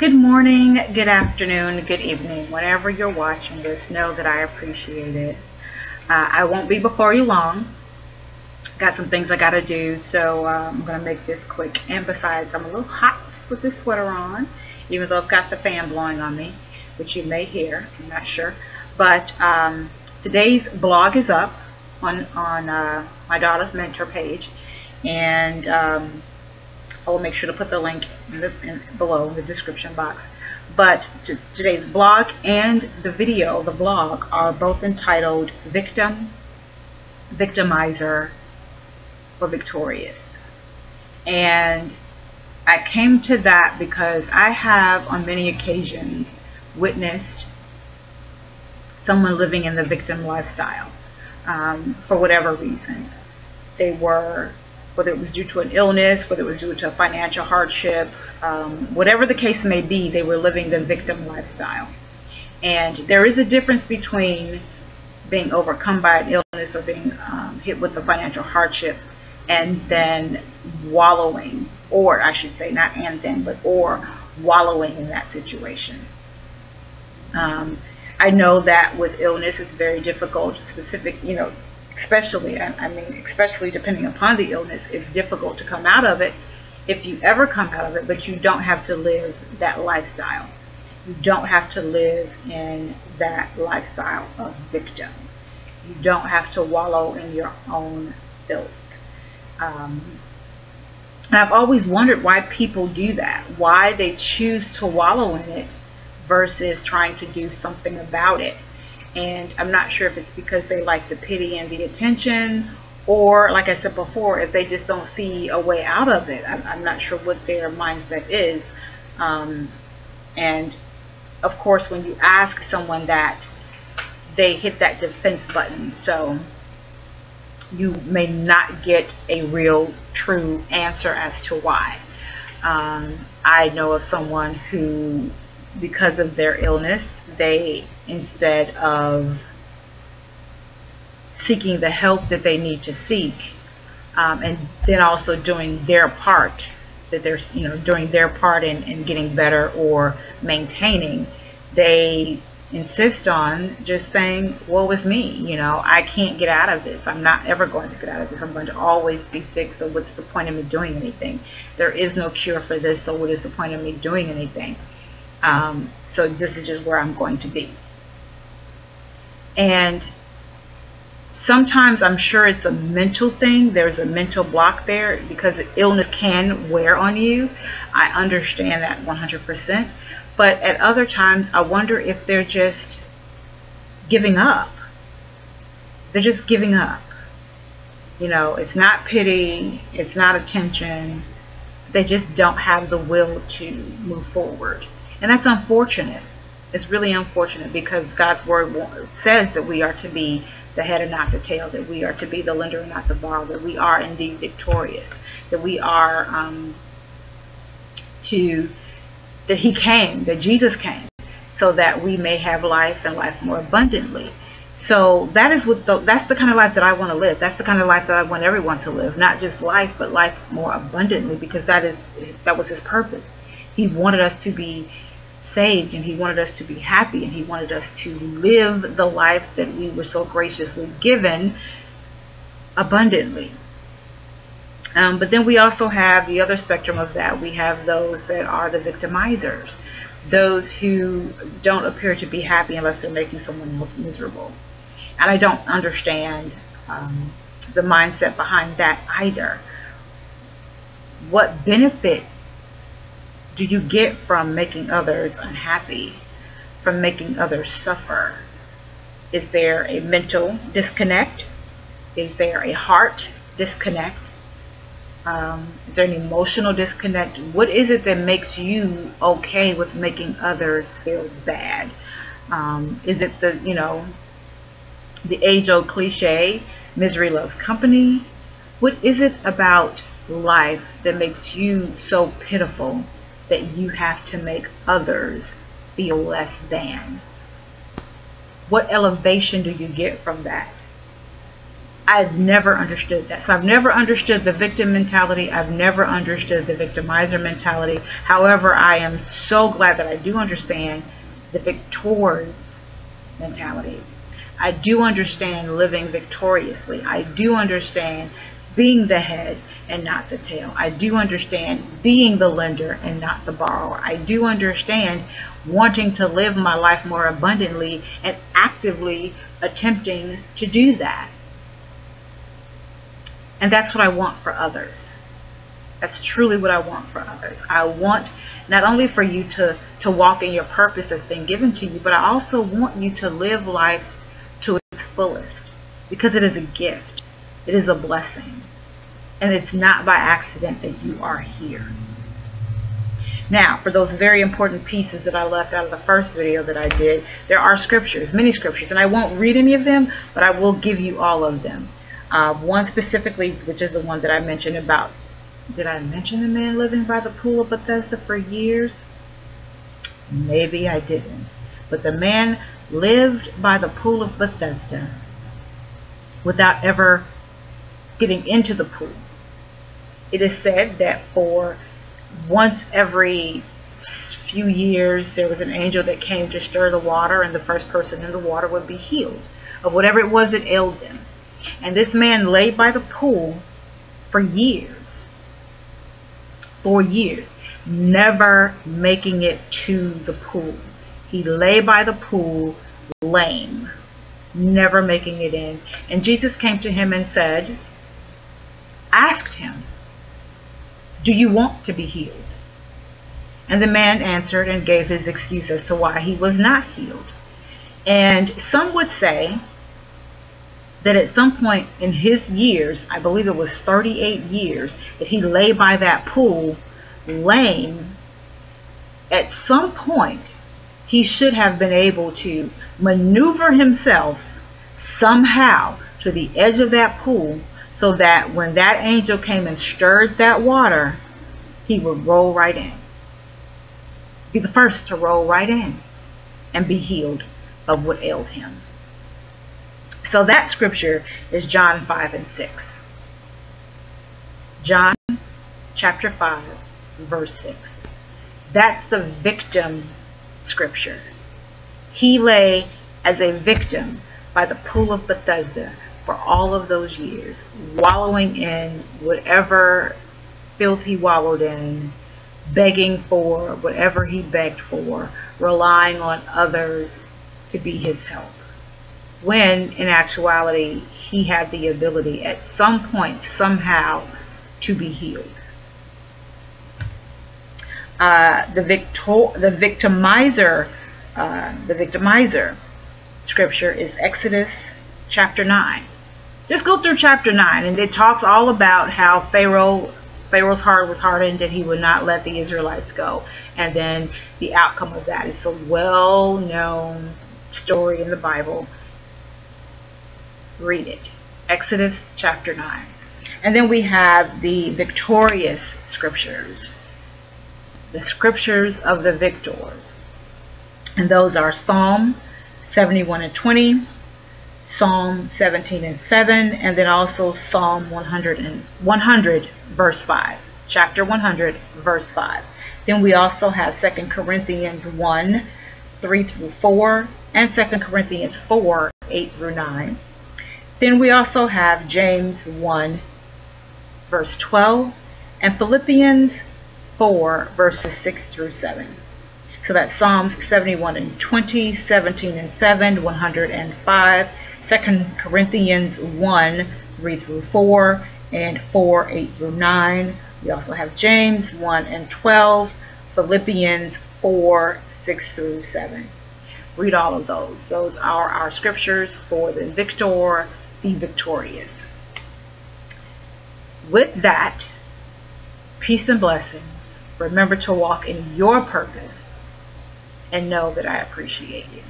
Good morning, good afternoon, good evening. Whenever you're watching this, know that I appreciate it. Uh, I won't be before you long. Got some things I got to do, so uh, I'm going to make this quick. And besides, I'm a little hot with this sweater on, even though I've got the fan blowing on me, which you may hear. I'm not sure. But um, today's blog is up on, on uh, my daughter's mentor page. And um, I will make sure to put the link in the, in, below in the description box. But today's blog and the video, the blog, are both entitled Victim, Victimizer, or Victorious. And I came to that because I have on many occasions witnessed someone living in the victim lifestyle um, for whatever reason. They were whether it was due to an illness, whether it was due to a financial hardship, um, whatever the case may be, they were living the victim lifestyle. And there is a difference between being overcome by an illness or being um, hit with a financial hardship and then wallowing, or I should say, not and then, but or wallowing in that situation. Um, I know that with illness, it's very difficult, specific, you know, especially, I, mean, especially depending upon the illness, it's difficult to come out of it if you ever come out of it, but you don't have to live that lifestyle. You don't have to live in that lifestyle of victim. You don't have to wallow in your own filth. Um, and I've always wondered why people do that, why they choose to wallow in it versus trying to do something about it and I'm not sure if it's because they like the pity and the attention or like I said before if they just don't see a way out of it. I'm, I'm not sure what their mindset is. Um, and of course when you ask someone that they hit that defense button. So you may not get a real true answer as to why. Um, I know of someone who because of their illness, they, instead of seeking the help that they need to seek, um, and then also doing their part, that they're, you know, doing their part in, in getting better or maintaining, they insist on just saying, woe is me, you know, I can't get out of this. I'm not ever going to get out of this. I'm going to always be sick, so what's the point of me doing anything? There is no cure for this, so what is the point of me doing anything? Um, so this is just where I'm going to be. And sometimes I'm sure it's a mental thing. There's a mental block there because illness can wear on you. I understand that 100%. But at other times, I wonder if they're just giving up. They're just giving up. You know, it's not pity, it's not attention. They just don't have the will to move forward. And that's unfortunate. It's really unfortunate because God's word says that we are to be the head and not the tail, that we are to be the lender and not the borrower, that we are indeed victorious, that we are um, to, that he came, that Jesus came, so that we may have life and life more abundantly. So that is what the, that's the kind of life that I want to live. That's the kind of life that I want everyone to live. Not just life, but life more abundantly because that is that was his purpose. He wanted us to be saved and he wanted us to be happy and he wanted us to live the life that we were so graciously given abundantly. Um, but then we also have the other spectrum of that. We have those that are the victimizers, those who don't appear to be happy unless they're making someone else miserable. And I don't understand um, the mindset behind that either. What benefit do you get from making others unhappy, from making others suffer? Is there a mental disconnect? Is there a heart disconnect? Um, is there an emotional disconnect? What is it that makes you okay with making others feel bad? Um, is it the, you know, the age-old cliche, misery loves company? What is it about life that makes you so pitiful that you have to make others feel less than? What elevation do you get from that? I've never understood that. So I've never understood the victim mentality. I've never understood the victimizer mentality. However, I am so glad that I do understand the victor's mentality. I do understand living victoriously. I do understand being the head and not the tail. I do understand being the lender and not the borrower. I do understand wanting to live my life more abundantly and actively attempting to do that. And that's what I want for others. That's truly what I want for others. I want not only for you to, to walk in your purpose that's been given to you, but I also want you to live life to its fullest because it is a gift. It is a blessing. And it's not by accident that you are here. Now, for those very important pieces that I left out of the first video that I did, there are scriptures, many scriptures, and I won't read any of them, but I will give you all of them. Uh, one specifically, which is the one that I mentioned about, did I mention the man living by the pool of Bethesda for years? Maybe I didn't. But the man lived by the pool of Bethesda without ever getting into the pool. It is said that for once every few years there was an angel that came to stir the water and the first person in the water would be healed of whatever it was that ailed them. And this man lay by the pool for years. For years. Never making it to the pool. He lay by the pool lame. Never making it in. And Jesus came to him and said, asked him, do you want to be healed? And the man answered and gave his excuse as to why he was not healed. And some would say that at some point in his years, I believe it was 38 years, that he lay by that pool lame, at some point he should have been able to maneuver himself somehow to the edge of that pool so that when that angel came and stirred that water, he would roll right in. Be the first to roll right in and be healed of what ailed him. So that scripture is John 5 and 6. John chapter 5, verse 6. That's the victim scripture. He lay as a victim by the pool of Bethesda for all of those years, wallowing in whatever filth he wallowed in, begging for whatever he begged for, relying on others to be his help when in actuality he had the ability at some point somehow to be healed. Uh, the victor, the victimizer, uh, the victimizer scripture is Exodus chapter 9. Just go through chapter 9 and it talks all about how Pharaoh Pharaoh's heart was hardened and he would not let the Israelites go. And then the outcome of that is a well-known story in the Bible read it. Exodus chapter 9. And then we have the victorious scriptures, the scriptures of the victors. And those are Psalm 71 and 20, Psalm 17 and 7, and then also Psalm 100, and 100 verse 5, chapter 100 verse 5. Then we also have 2 Corinthians 1, 3 through 4, and 2 Corinthians 4, 8 through 9. Then we also have James 1 verse 12 and Philippians 4 verses 6 through 7. So that's Psalms 71 and 20, 17 and 7, 105, 2 Corinthians 1, 3 through 4, and 4, 8 through 9. We also have James 1 and 12, Philippians 4, 6 through 7. Read all of those. Those are our scriptures for the victor be victorious. With that, peace and blessings. Remember to walk in your purpose and know that I appreciate you.